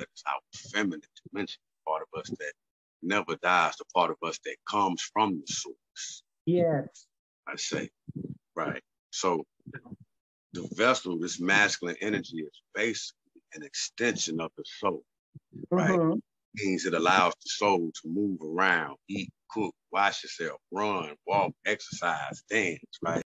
that is our feminine dimension, part of us that never dies, the part of us that comes from the source. Yes. I say, right. So the vessel, this masculine energy is basically an extension of the soul, right? Mm-hmm. Means it allows the soul to move around, eat, cook, wash yourself, run, walk, exercise, dance, right?